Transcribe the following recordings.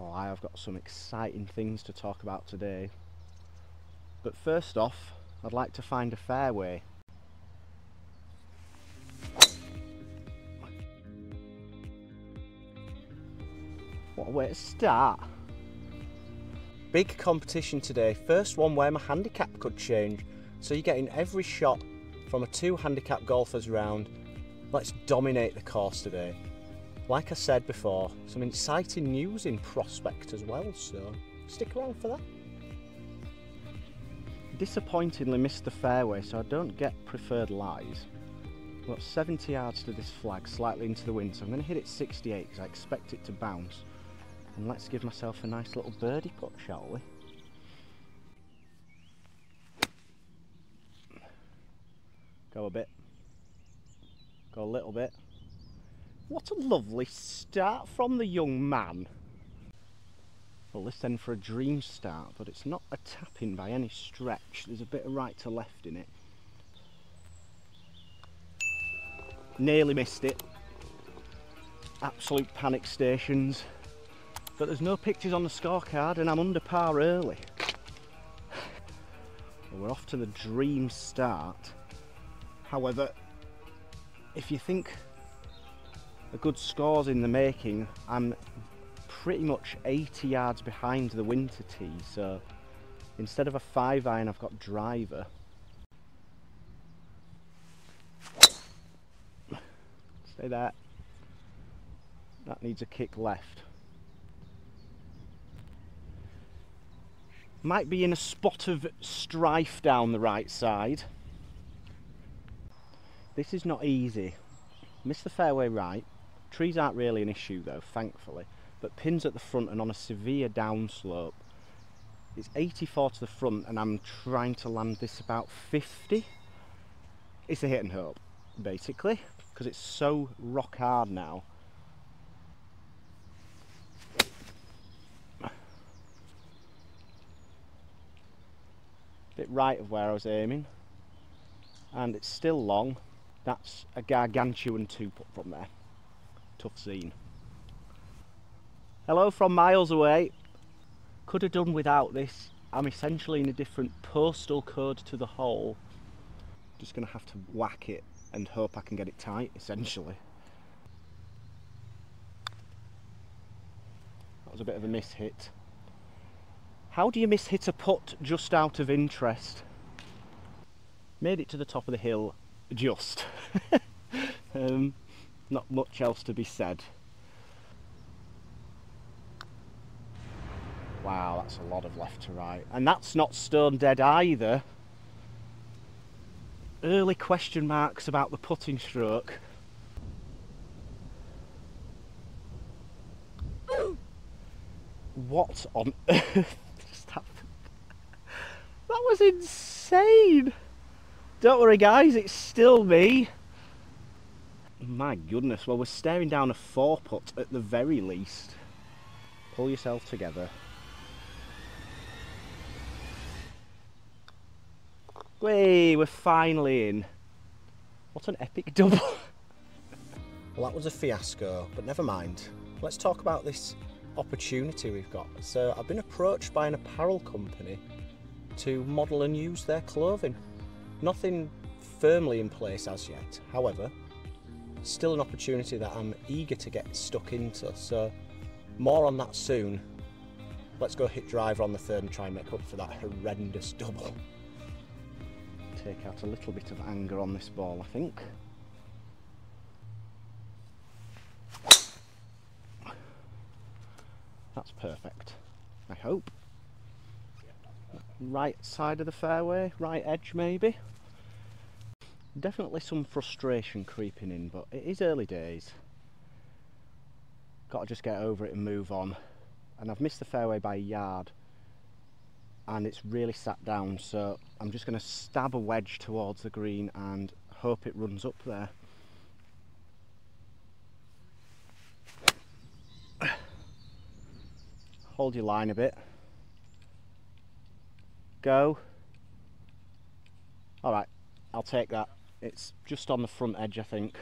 Oh, I have got some exciting things to talk about today. But first off, I'd like to find a fairway. What a way to start. Big competition today. First one where my handicap could change. So you're getting every shot from a two handicap golfers round. Let's dominate the course today. Like I said before, some exciting news in prospect as well, so stick around for that. Disappointingly missed the fairway, so I don't get preferred lies. I've got 70 yards to this flag, slightly into the wind, so I'm going to hit it 68 because I expect it to bounce. And let's give myself a nice little birdie putt, shall we? Go a bit. Go a little bit. What a lovely start from the young man. Well, this then for a dream start, but it's not a tapping by any stretch. There's a bit of right to left in it. Nearly missed it. Absolute panic stations. But there's no pictures on the scorecard and I'm under par early. Well, we're off to the dream start. However, if you think a good score's in the making, I'm pretty much 80 yards behind the winter tee, so instead of a 5 iron I've got driver. Stay there. That needs a kick left. Might be in a spot of strife down the right side. This is not easy. Miss the fairway right. Trees aren't really an issue though, thankfully. But pins at the front and on a severe downslope. It's 84 to the front and I'm trying to land this about 50. It's a hit and hope, basically, because it's so rock hard now. Bit right of where I was aiming. And it's still long, that's a gargantuan two put from there. Tough scene. Hello from miles away. Could have done without this. I'm essentially in a different postal code to the hole. Just to have to whack it and hope I can get it tight, essentially. That was a bit of a miss hit. How do you miss hit a putt just out of interest? Made it to the top of the hill just. not much else to be said. Wow, that's a lot of left to right. And that's not stone dead either. Early question marks about the putting stroke. What on earth just happened? That was insane! Don't worry guys, it's still me. My goodness, well we're staring down a four putt at the very least. Pull yourself together. Way, we're finally in. What an epic double. well that was a fiasco, but never mind. Let's talk about this opportunity we've got. So I've been approached by an apparel company to model and use their clothing. Nothing firmly in place as yet, however, still an opportunity that I'm eager to get stuck into, so more on that soon. Let's go hit driver on the third and try and make up for that horrendous double. Take out a little bit of anger on this ball, I think. That's perfect, I hope right side of the fairway, right edge maybe. Definitely some frustration creeping in, but it is early days. Got to just get over it and move on. And I've missed the fairway by a yard and it's really sat down so I'm just going to stab a wedge towards the green and hope it runs up there. Hold your line a bit go. All right, I'll take that. It's just on the front edge, I think.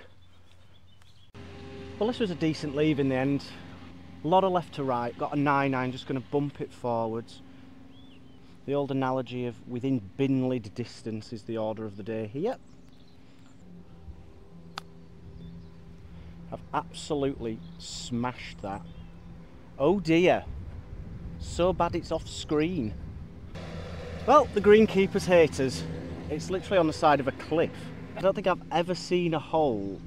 Well, this was a decent leave in the end. A lot of left to right, got a 9-9, just going to bump it forwards. The old analogy of within bin lid distance is the order of the day here. I've absolutely smashed that. Oh dear, so bad it's off screen. Well, the greenkeeper's haters. It's literally on the side of a cliff. I don't think I've ever seen a hole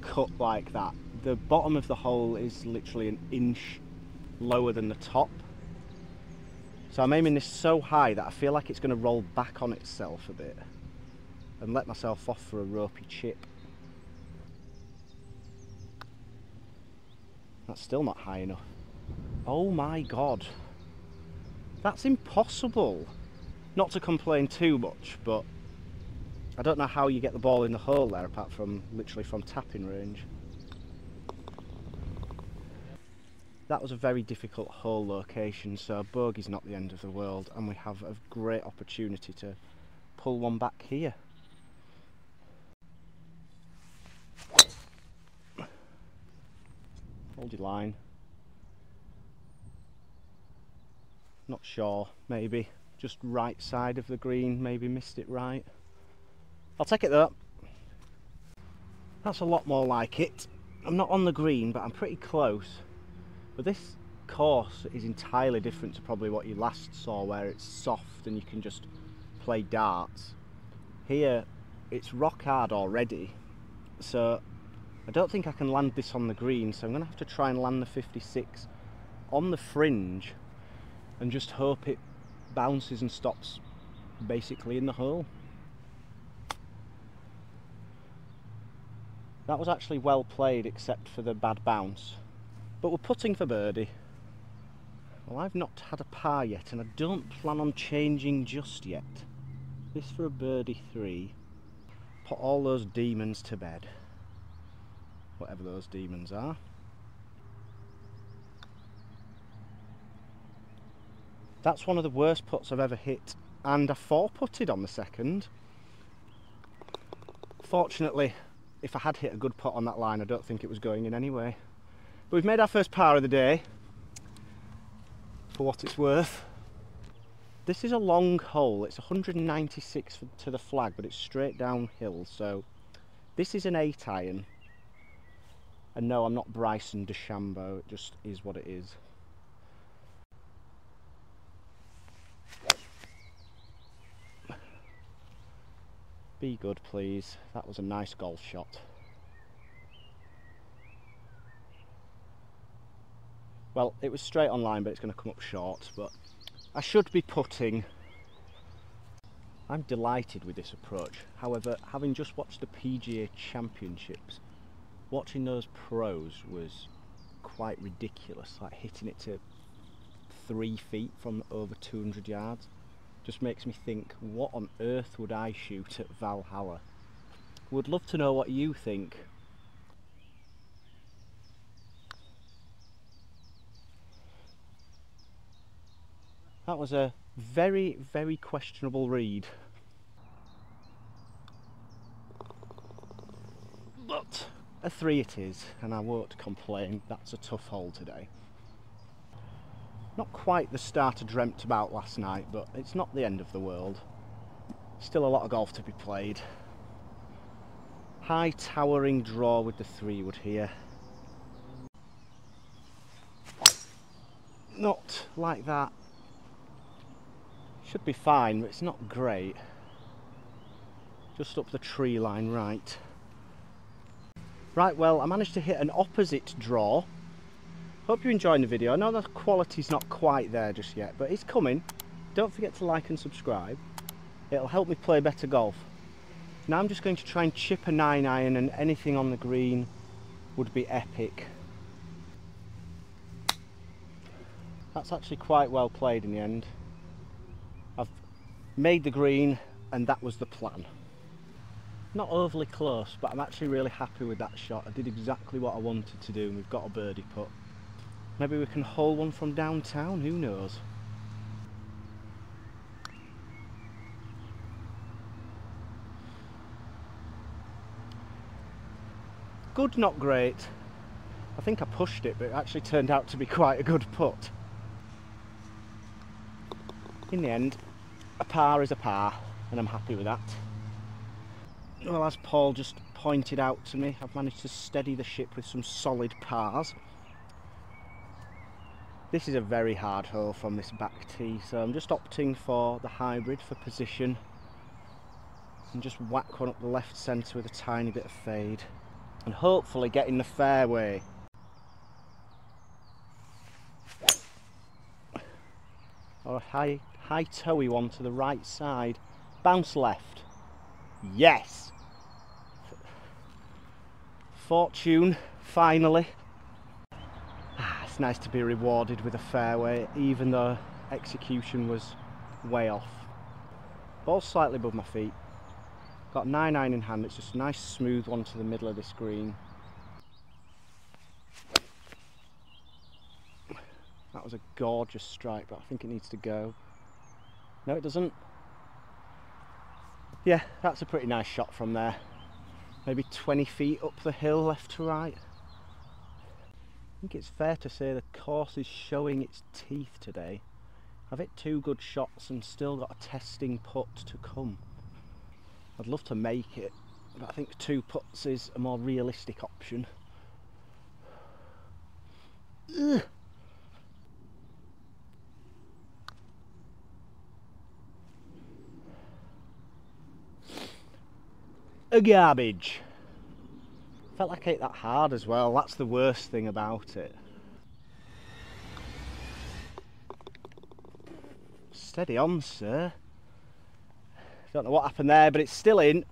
cut like that. The bottom of the hole is literally an inch lower than the top. So I'm aiming this so high that I feel like it's going to roll back on itself a bit and let myself off for a ropey chip. That's still not high enough. Oh my god. That's impossible. Not to complain too much, but I don't know how you get the ball in the hole there apart from literally from tapping range. That was a very difficult hole location, so bogey's not the end of the world, and we have a great opportunity to pull one back here. Hold your line. Not sure, maybe. Just right side of the green, maybe missed it right. I'll take it though. That's a lot more like it. I'm not on the green, but I'm pretty close. But this course is entirely different to probably what you last saw, where it's soft and you can just play darts. Here, it's rock hard already, so I don't think I can land this on the green, so I'm going to have to try and land the 56 on the fringe and just hope it bounces and stops basically in the hole. That was actually well played except for the bad bounce. But we're putting for birdie. Well, I've not had a par yet and I don't plan on changing just yet. This for a birdie three. Put all those demons to bed whatever those demons are. That's one of the worst puts I've ever hit and I four putted on the second. Fortunately, if I had hit a good putt on that line, I don't think it was going in anyway. But we've made our first par of the day, for what it's worth. This is a long hole, it's 196 to the flag, but it's straight downhill, so this is an 8 iron, and no, I'm not Bryson DeChambeau, it just is what it is. Be good, please. That was a nice golf shot. Well, it was straight on line, but it's going to come up short, but I should be putting. I'm delighted with this approach. However, having just watched the PGA Championships, watching those pros was quite ridiculous, like hitting it to three feet from over 200 yards. Just makes me think, what on earth would I shoot at Valhalla? Would love to know what you think. That was a very, very questionable read. But a three it is, and I won't complain. That's a tough hole today. Not quite the start I dreamt about last night, but it's not the end of the world. Still a lot of golf to be played. High towering draw with the three wood here. Not like that. Should be fine, but it's not great. Just up the tree line right. Right, well, I managed to hit an opposite draw. Hope you're enjoying the video. I know the quality's not quite there just yet, but it's coming. Don't forget to like and subscribe. It'll help me play better golf. Now I'm just going to try and chip a 9 iron and anything on the green would be epic. That's actually quite well played in the end. I've made the green and that was the plan not overly close but I'm actually really happy with that shot I did exactly what I wanted to do and we've got a birdie putt maybe we can hold one from downtown who knows good not great I think I pushed it, but it actually turned out to be quite a good putt. In the end, a par is a par, and I'm happy with that. Well, as Paul just pointed out to me, I've managed to steady the ship with some solid pars. This is a very hard hole from this back tee, so I'm just opting for the hybrid for position and just whack one up the left centre with a tiny bit of fade and hopefully get in the fairway. Or a high, high toey one to the right side. Bounce left. Yes! Fortune, finally nice to be rewarded with a fairway, even though execution was way off. Ball slightly above my feet. Got 9 iron in hand, it's just a nice smooth one to the middle of this green. That was a gorgeous strike, but I think it needs to go. No, it doesn't. Yeah, that's a pretty nice shot from there. Maybe 20 feet up the hill, left to right. I think it's fair to say the course is showing its teeth today. I've hit two good shots and still got a testing putt to come. I'd love to make it, but I think two putts is a more realistic option. Ugh. A garbage felt like I hit that hard as well. That's the worst thing about it. Steady on, sir. Don't know what happened there, but it's still in.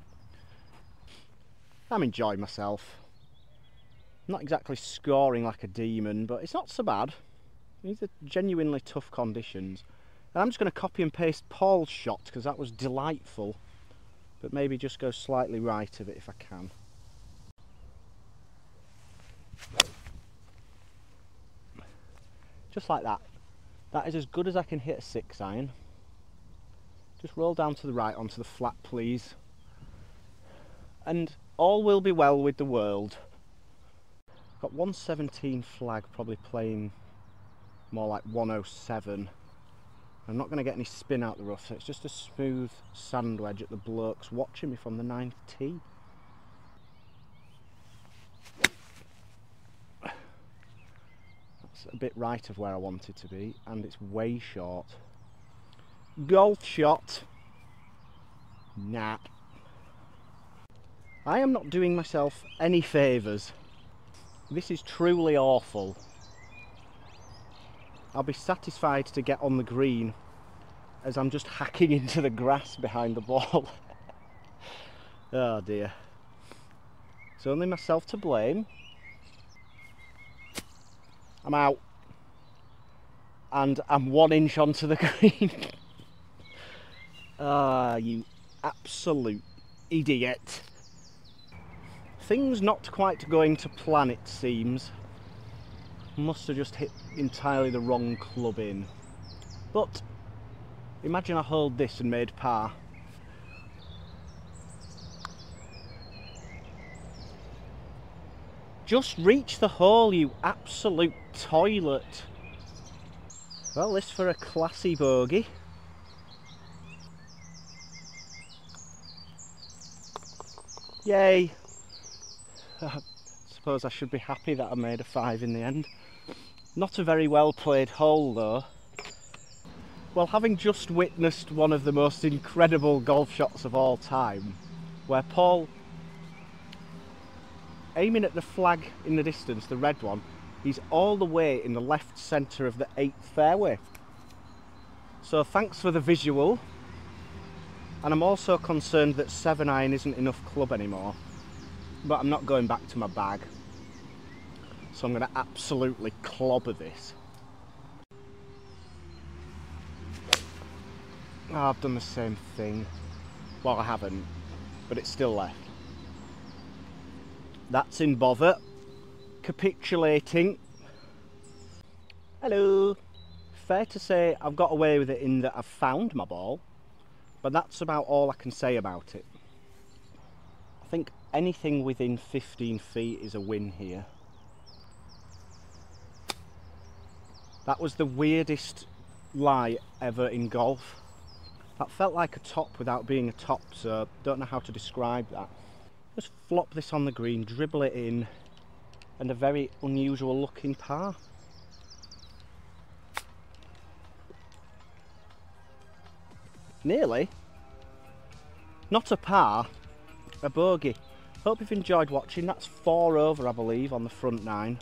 I'm enjoying myself. not exactly scoring like a demon, but it's not so bad. These are genuinely tough conditions. And I'm just going to copy and paste Paul's shot because that was delightful. But maybe just go slightly right of it if I can. Just like that. That is as good as I can hit a six iron. Just roll down to the right onto the flat, please. And all will be well with the world. Got 117 flag probably playing more like 107. I'm not going to get any spin out the rough, so it's just a smooth sand wedge at the blokes watching me from the ninth tee. a bit right of where I wanted to be and it's way short. Golf shot. Nah. I am not doing myself any favours. This is truly awful. I'll be satisfied to get on the green as I'm just hacking into the grass behind the ball. oh dear. It's only myself to blame. I'm out. And I'm one inch onto the green. Ah, you absolute idiot. Things not quite going to plan, it seems. Must have just hit entirely the wrong club in. But imagine I hold this and made par. Just reach the hole, you absolute toilet. Well, this for a classy bogey. Yay! I suppose I should be happy that I made a five in the end. Not a very well played hole though. Well, having just witnessed one of the most incredible golf shots of all time, where Paul aiming at the flag in the distance, the red one, he's all the way in the left centre of the 8th fairway. So thanks for the visual. And I'm also concerned that 7 iron isn't enough club anymore. But I'm not going back to my bag. So I'm going to absolutely clobber this. Oh, I've done the same thing. Well, I haven't, but it's still left. That's in bother. Capitulating. Hello. Fair to say I've got away with it in that I've found my ball, but that's about all I can say about it. I think anything within 15 feet is a win here. That was the weirdest lie ever in golf. That felt like a top without being a top, so don't know how to describe that. Just flop this on the green, dribble it in, and a very unusual looking par. Nearly. Not a par, a bogey. Hope you've enjoyed watching. That's four over, I believe, on the front nine.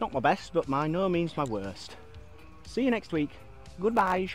Not my best, but by no means my worst. See you next week. Goodbye.